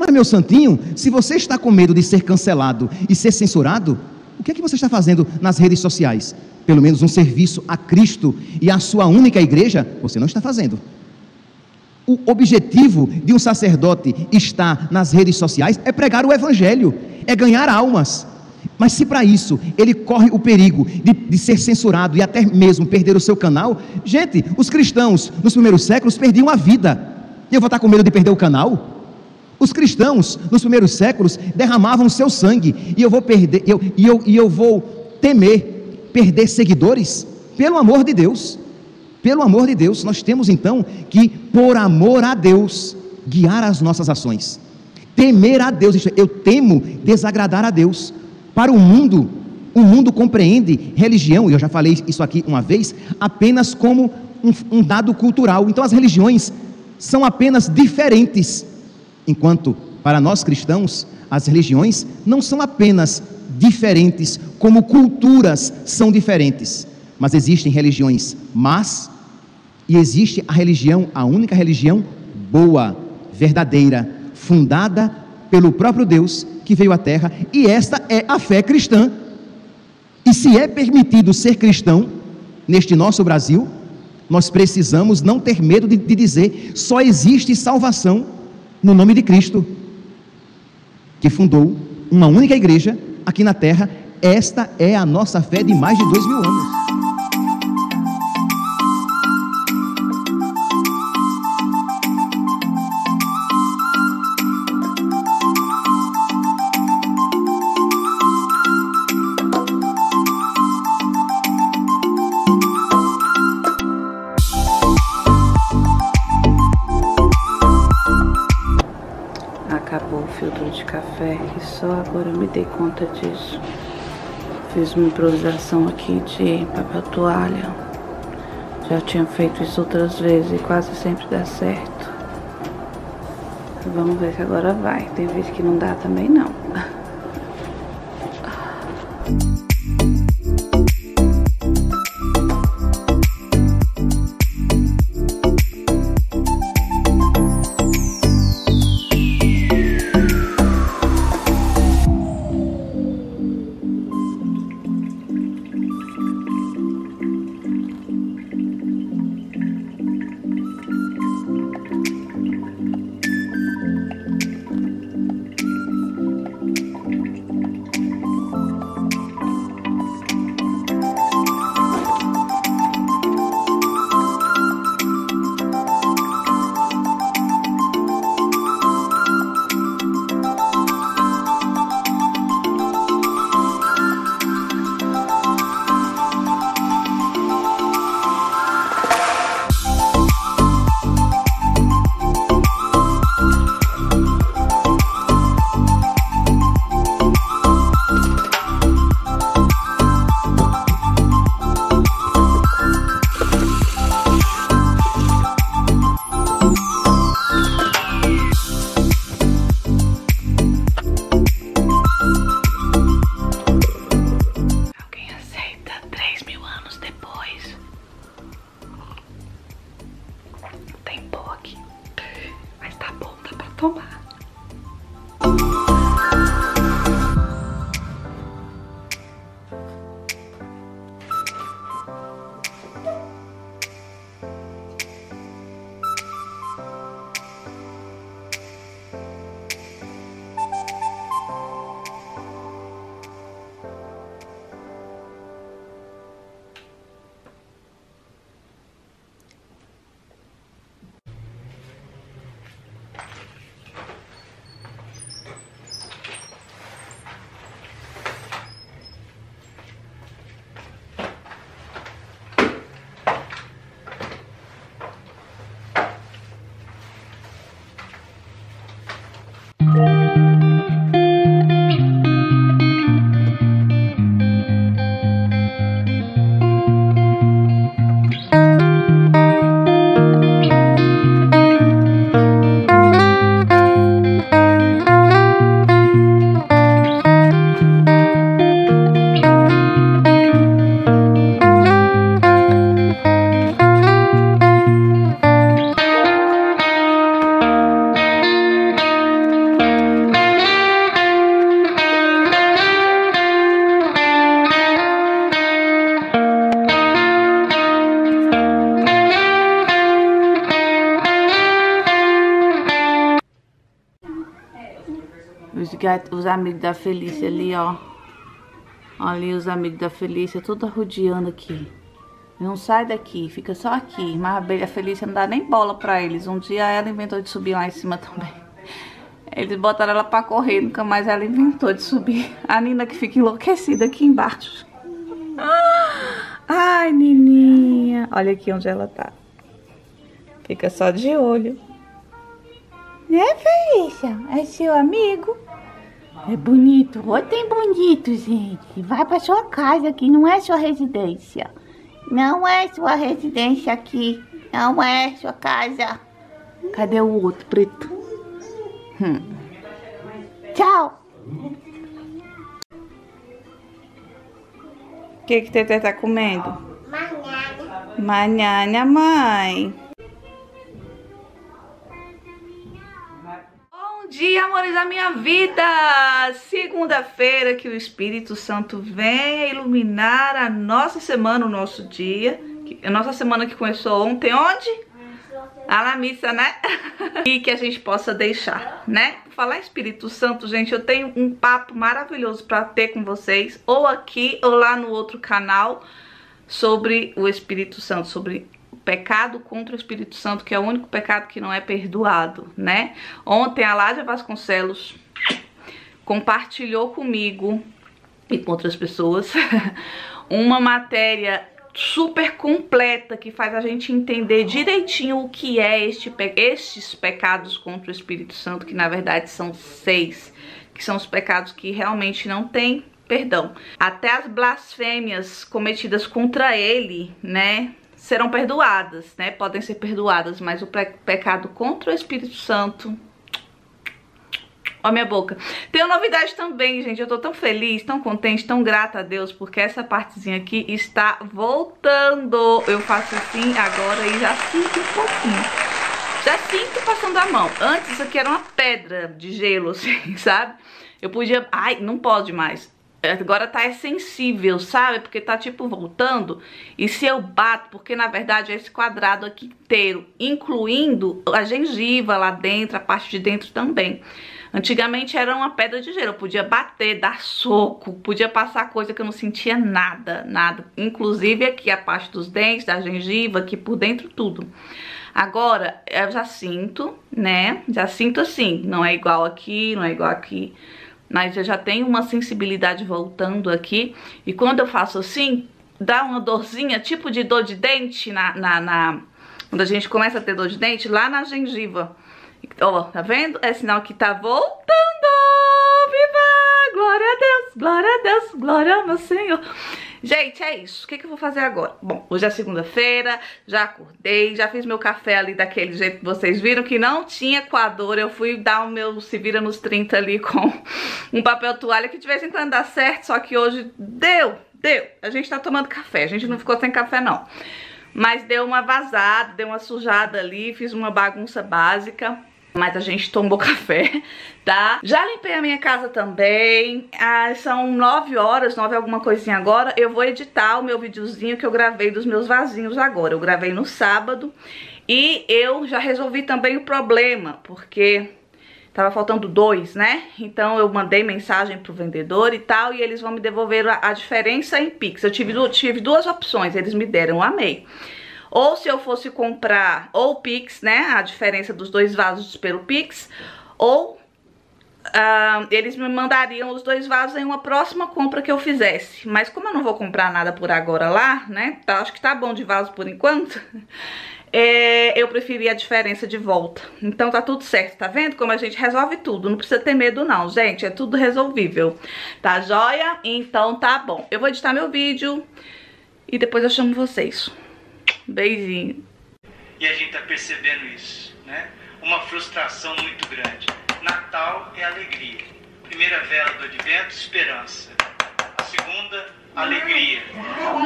Mas, meu santinho, se você está com medo de ser cancelado e ser censurado, o que é que você está fazendo nas redes sociais? Pelo menos um serviço a Cristo e à sua única igreja, você não está fazendo. O objetivo de um sacerdote estar nas redes sociais é pregar o evangelho, é ganhar almas. Mas se para isso ele corre o perigo de, de, ser censurado e até mesmo perder o seu canal, gente, os cristãos nos primeiros séculos perdiam a vida. E eu vou estar com medo de perder o canal? Os cristãos nos primeiros séculos derramavam seu sangue e eu vou perder, eu, e, eu, e eu vou temer perder seguidores? Pelo amor de Deus, pelo amor de Deus, nós temos então que, por amor a Deus, guiar as nossas ações. Temer a Deus, eu temo desagradar a Deus. Para o mundo, o mundo compreende religião, e eu já falei isso aqui uma vez, apenas como um, um dado cultural. Então as religiões são apenas diferentes Enquanto para nós cristãos, as religiões não são apenas diferentes, como culturas são diferentes, mas existem religiões más e existe a religião, a única religião boa, verdadeira, fundada pelo próprio Deus que veio à terra, e esta é a fé cristã. E se é permitido ser cristão neste nosso Brasil, nós precisamos não ter medo de, de dizer só existe salvação no nome de Cristo, que fundou uma única igreja aqui na terra. Esta é a nossa fé de mais de dois mil anos. Agora eu me dei conta disso. Fiz uma improvisação aqui de papel toalha. Já tinha feito isso outras vezes e quase sempre dá certo. Vamos ver se agora vai. Tem vezes que não dá também não. os amigos da Felícia ali, ó. Ali os amigos da Felícia, tudo arrodeando aqui. Não sai daqui, fica só aqui. Mas a Felícia não dá nem bola pra eles. Um dia ela inventou de subir lá em cima também. Eles botaram ela pra correr, nunca mais ela inventou de subir. A Nina que fica enlouquecida aqui embaixo. Ai, Nininha. Olha aqui onde ela tá. Fica só de olho. Né, Felícia? É seu amigo? É bonito. Tem bonito, gente. Vai pra sua casa aqui, não é sua residência. Não é sua residência aqui. Não é sua casa. Cadê o outro preto? Hum. Tchau. O que que Tete tá comendo? Manhã. Manhã, mãe. Dia, amores da minha vida! Segunda-feira que o Espírito Santo venha iluminar a nossa semana, o nosso dia. A nossa semana que começou ontem, onde? A la missa, né? e que a gente possa deixar, né? Falar Espírito Santo, gente, eu tenho um papo maravilhoso para ter com vocês, ou aqui ou lá no outro canal, sobre o Espírito Santo, sobre pecado contra o Espírito Santo, que é o único pecado que não é perdoado, né? Ontem a Ládia Vasconcelos compartilhou comigo e com outras pessoas uma matéria super completa que faz a gente entender direitinho o que é este, estes pecados contra o Espírito Santo, que na verdade são seis, que são os pecados que realmente não tem perdão. Até as blasfêmias cometidas contra ele, né, serão perdoadas, né, podem ser perdoadas, mas o pe pecado contra o Espírito Santo Ó minha boca. Tem uma novidade também, gente. Eu tô tão feliz, tão contente, tão grata a Deus, porque essa partezinha aqui está voltando. Eu faço assim agora e já sinto um pouquinho. Já sinto passando a mão. Antes isso aqui era uma pedra de gelo, assim, sabe? Eu podia... Ai, não pode mais. Agora tá sensível, sabe? Porque tá tipo voltando. E se eu bato, porque na verdade é esse quadrado aqui inteiro, incluindo a gengiva lá dentro, a parte de dentro também. Antigamente era uma pedra de gelo, eu podia bater, dar soco, podia passar coisa que eu não sentia nada, nada. Inclusive aqui a parte dos dentes, da gengiva, aqui por dentro tudo. Agora eu já sinto, né? Já sinto assim, não é igual aqui, não é igual aqui. Mas eu já tenho uma sensibilidade voltando aqui. E quando eu faço assim, dá uma dorzinha, tipo de dor de dente na, na, na... Quando a gente começa a ter dor de dente, lá na gengiva. Ó, tá vendo? É sinal que tá voltando. Viva! Glória a Deus, glória a Deus, glória ao meu Senhor. Gente, é isso. O que, que eu vou fazer agora? Bom, hoje é segunda-feira, já acordei, já fiz meu café ali daquele jeito que vocês viram, que não tinha coador. Eu fui dar o meu se vira nos 30 ali com um papel toalha, que de vez em quando dá certo, só que hoje deu, deu. A gente tá tomando café, a gente não ficou sem café não. Mas deu uma vazada, deu uma sujada ali, fiz uma bagunça básica. Mas a gente tomou café, tá? Já limpei a minha casa também. Ah, são nove horas, nove alguma coisinha agora. Eu vou editar o meu videozinho que eu gravei dos meus vasinhos agora. Eu gravei no sábado. E eu já resolvi também o problema, porque tava faltando dois, né? Então eu mandei mensagem pro vendedor e tal, e eles vão me devolver a, a diferença em Pix. Eu tive, tive duas opções, eles me deram, eu amei. Ou se eu fosse comprar ou Pix, né, a diferença dos dois vasos pelo Pix, ou Uh, eles me mandariam os dois vasos em uma próxima compra que eu fizesse. Mas como eu não vou comprar nada por agora lá, né? Tá, acho que tá bom de vaso por enquanto. É, eu preferi a diferença de volta. Então tá tudo certo, tá vendo como a gente resolve tudo? Não precisa ter medo não, gente. É tudo resolvível. Tá joia? Então tá bom. Eu vou editar meu vídeo e depois eu chamo vocês. Beijinho. E a gente tá percebendo isso, né? Uma frustração muito grande. Natal é alegria. Primeira vela do advento, esperança. A segunda, alegria.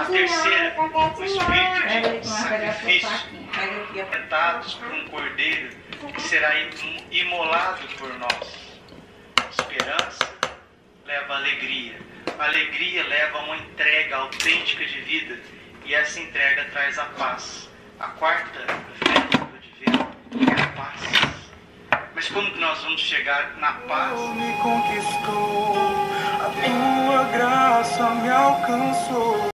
A terceira, o espírito de sacrifício. Alimentados por um cordeiro que será imolado por nós. Esperança leva alegria. alegria leva a uma entrega autêntica de vida e essa entrega traz a paz. A quarta vela do advento é a paz. Mas como que nós vamos chegar na paz? me conquistou, a tua graça me alcançou.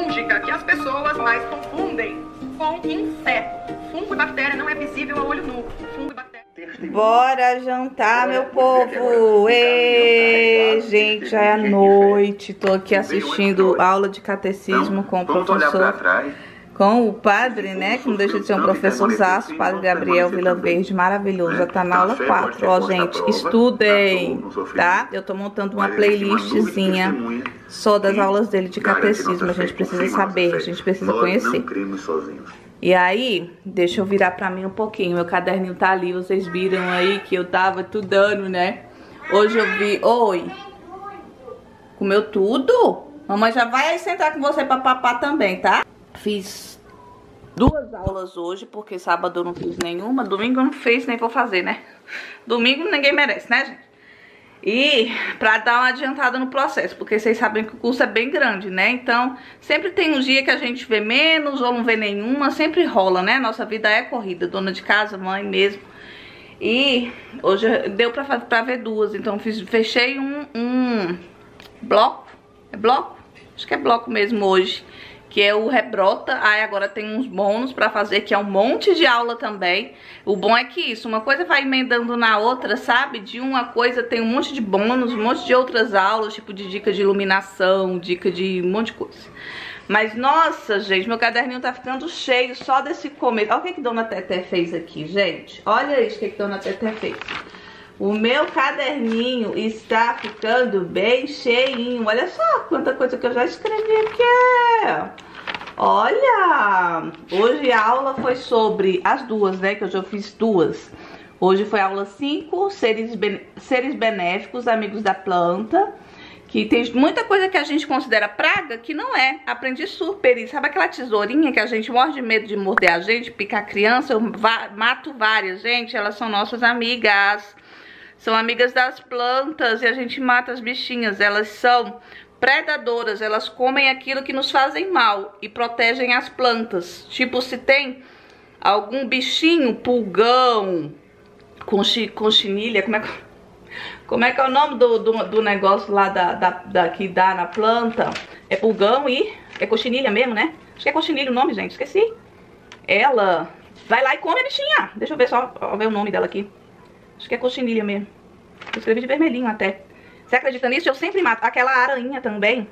Fúngica que as pessoas mais confundem com inseto. Fungo e bactéria não é visível a olho nu. Fungo e bactéria. Bora jantar, meu povo! Ê, gente, já é noite. Tô aqui assistindo aula de catecismo com o professor, com o padre, né? Que não deixa de ser um professor zaço, padre Gabriel Vila Verde, maravilhoso. Já tá na aula 4. Ó, gente, estudem, tá? Eu tô montando uma playlistzinha só das aulas dele de catecismo. A gente precisa saber, a gente precisa conhecer. E aí, deixa eu virar pra mim um pouquinho. Meu caderninho tá ali, vocês viram aí que eu tava estudando, né? Hoje eu vi. Oi! Comeu tudo? Mamãe já vai aí sentar com você pra papar também, tá? Fiz duas aulas hoje, porque sábado eu não fiz nenhuma. Domingo eu não fiz, nem vou fazer, né? Domingo ninguém merece, né, gente? E pra dar uma adiantada no processo, porque vocês sabem que o curso é bem grande, né? Então, sempre tem um dia que a gente vê menos ou não vê nenhuma, sempre rola, né? Nossa vida é corrida, dona de casa, mãe mesmo. E hoje deu pra, pra ver duas, então fiz, fechei um, um bloco, é bloco? Acho que é bloco mesmo hoje, que é o Rebrota. Aí agora tem uns bônus pra fazer, que é um monte de aula também. O bom é que isso, uma coisa vai emendando na outra, sabe? De uma coisa tem um monte de bônus, um monte de outras aulas, tipo de dica de iluminação, dica de um monte de coisa. Mas, nossa, gente, meu caderninho tá ficando cheio só desse começo. Olha o que, que Dona Teté fez aqui, gente. Olha isso que, que Dona Teté fez. O meu caderninho está ficando bem cheinho. Olha só quanta coisa que eu já escrevi aqui. Olha! Hoje a aula foi sobre as duas, né? Que eu já fiz duas. Hoje foi a aula 5, seres, seres benéficos, amigos da planta que tem muita coisa que a gente considera praga que não é. Aprendi super Sabe aquela tesourinha que a gente morre de medo de morder a gente, picar criança? Eu mato várias, gente. Elas são nossas amigas. São amigas das plantas e a gente mata as bichinhas. Elas são predadoras, elas comem aquilo que nos fazem mal e protegem as plantas. Tipo, se tem algum bichinho, pulgão, com, chi, com chinilha, como é que... Como é que é o nome do, do, do negócio lá da, da, da, que dá na planta? É pulgão e... É cochinilha mesmo, né? Acho que é cochinilha o nome, gente. Esqueci. Ela vai lá e come a bichinha. Deixa eu ver só ver o nome dela aqui. Acho que é cochinilha mesmo. Eu escrevi de vermelhinho até. Você acredita nisso? Eu sempre mato. Aquela aranha também.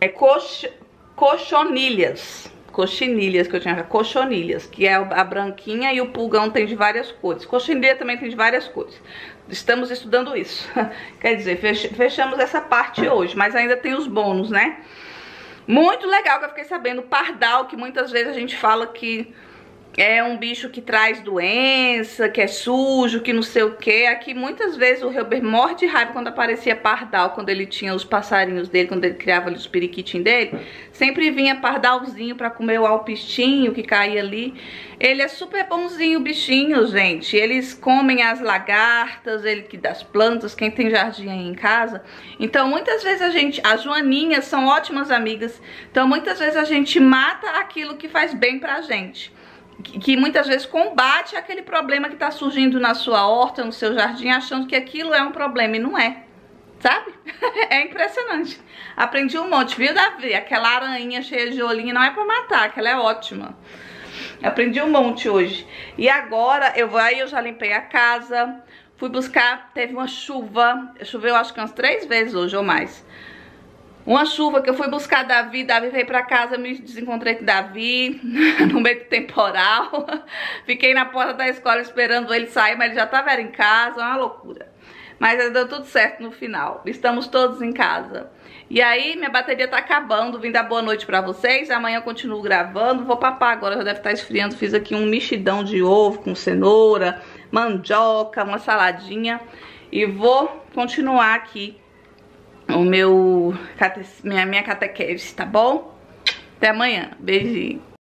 É cox, cochonilhas coxinilhas que eu tinha, cochonilhas, que é a branquinha e o pulgão tem de várias cores. Coxinilha também tem de várias cores. Estamos estudando isso. Quer dizer, fechamos essa parte hoje, mas ainda tem os bônus, né? Muito legal que eu fiquei sabendo, pardal, que muitas vezes a gente fala que é um bicho que traz doença, que é sujo, que não sei o que. Aqui muitas vezes o Hilbert morre de raiva quando aparecia pardal, quando ele tinha os passarinhos dele, quando ele criava ali os periquitinhos dele. Sempre vinha pardalzinho pra comer o alpistinho que caía ali. Ele é super bonzinho, o bichinho, gente. Eles comem as lagartas, ele que das plantas, quem tem jardim aí em casa. Então muitas vezes a gente, as joaninhas são ótimas amigas. Então muitas vezes a gente mata aquilo que faz bem pra gente que muitas vezes combate aquele problema que está surgindo na sua horta, no seu jardim, achando que aquilo é um problema e não é. Sabe? é impressionante. Aprendi um monte, viu, Davi? Aquela aranha cheia de olhinho não é pra matar, aquela é ótima. Aprendi um monte hoje. E agora, eu vou aí, eu já limpei a casa, fui buscar, teve uma chuva, choveu acho que umas três vezes hoje ou mais. Uma chuva que eu fui buscar Davi, Davi veio pra casa, me desencontrei com Davi no meio do temporal. Fiquei na porta da escola esperando ele sair, mas ele já tava em casa, uma loucura. Mas deu tudo certo no final. Estamos todos em casa. E aí, minha bateria tá acabando. Vim dar boa noite pra vocês. Amanhã eu continuo gravando. Vou papar agora, já deve estar tá esfriando. Fiz aqui um mexidão de ovo com cenoura, mandioca, uma saladinha. E vou continuar aqui o meu minha, minha catequese, tá bom? Até amanhã. Beijinho.